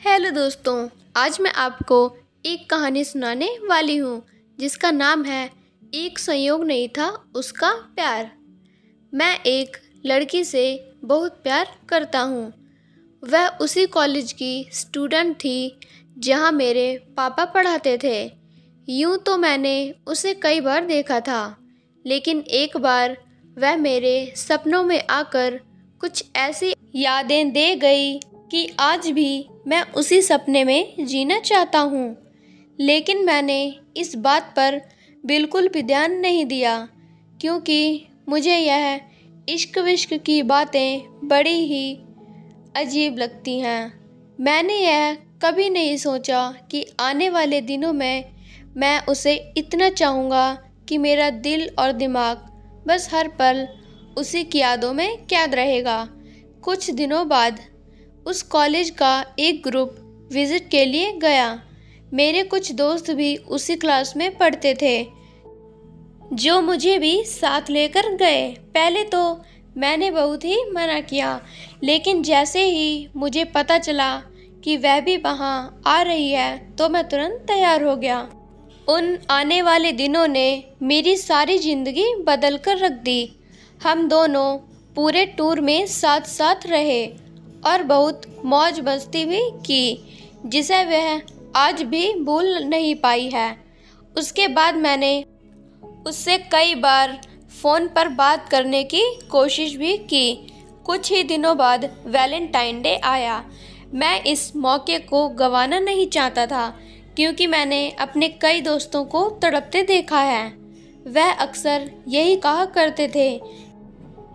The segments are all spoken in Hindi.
हेलो दोस्तों, आज मैं आपको एक कहानी सुनाने वाली हूँ, जिसका नाम है एक संयोग नहीं था, उसका प्यार। मैं एक लड़की से बहुत प्यार करता हूँ। वह उसी कॉलेज की स्टूडेंट थी, जहाँ मेरे पापा पढ़ाते थे। यूँ तो मैंने उसे कई बार देखा था, लेकिन एक बार वह मेरे सपनों में आकर कुछ ऐसी यादें दे गई कि आज भी मैं उसी सपने में जीना चाहता हूँ। लेकिन मैंने इस बात पर बिल्कुल भी ध्यान नहीं दिया, क्योंकि मुझे यह इश्क विश्क की बातें बड़ी ही अजीब लगती हैं। मैंने यह कभी नहीं सोचा कि आने वाले दिनों में मैं उसे इतना चाहूँगा कि मेरा दिल और दिमाग बस हर पल उसी की यादों में कैद रहेगा। कुछ दिनों बाद उस कॉलेज का एक ग्रुप विज़िट के लिए गया। मेरे कुछ दोस्त भी उसी क्लास में पढ़ते थे, जो मुझे भी साथ लेकर गए। पहले तो मैंने बहुत ही मना किया, लेकिन जैसे ही मुझे पता चला कि वह भी वहाँ आ रही है तो मैं तुरंत तैयार हो गया। उन आने वाले दिनों ने मेरी सारी ज़िंदगी बदल कर रख दी। हम दोनों पूरे टूर में साथ साथ रहे। और बहुत मौज मस्ती भी की, जिसे वह आज भी भूल नहीं पाई है। उसके बाद मैंने उससे कई बार फ़ोन पर बात करने की कोशिश भी की। कुछ ही दिनों बाद वैलेंटाइन डे आया। मैं इस मौके को गंवाना नहीं चाहता था, क्योंकि मैंने अपने कई दोस्तों को तड़पते देखा है। वह अक्सर यही कहा करते थे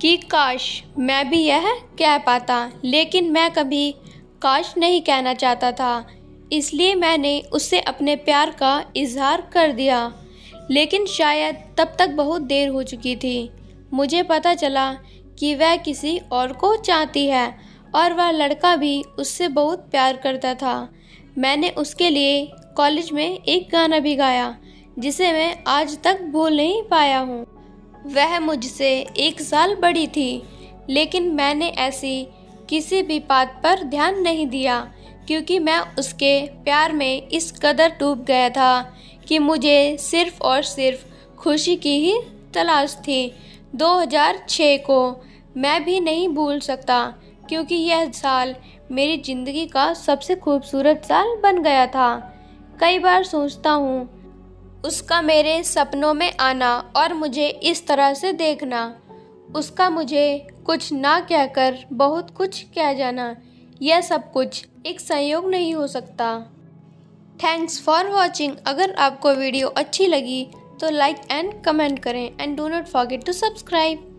कि काश मैं भी यह कह पाता, लेकिन मैं कभी काश नहीं कहना चाहता था। इसलिए मैंने उससे अपने प्यार का इजहार कर दिया। लेकिन शायद तब तक बहुत देर हो चुकी थी। मुझे पता चला कि वह किसी और को चाहती है, और वह लड़का भी उससे बहुत प्यार करता था। मैंने उसके लिए कॉलेज में एक गाना भी गाया, जिसे मैं आज तक भूल नहीं पाया हूँ। वह मुझसे एक साल बड़ी थी, लेकिन मैंने ऐसी किसी भी बात पर ध्यान नहीं दिया, क्योंकि मैं उसके प्यार में इस कदर डूब गया था कि मुझे सिर्फ़ और सिर्फ़ खुशी की ही तलाश थी। 2006 को मैं भी नहीं भूल सकता, क्योंकि यह साल मेरी ज़िंदगी का सबसे खूबसूरत साल बन गया था। कई बार सोचता हूँ उसका मेरे सपनों में आना और मुझे इस तरह से देखना। उसका मुझे कुछ ना कहकर बहुत कुछ कह जाना। यह सब कुछ एक संयोग नहीं हो सकता। थैंक्स फॉर वॉचिंग अगर आपको वीडियो अच्छी लगी तो लाइक एंड कमेंट करें। And do not forget to subscribe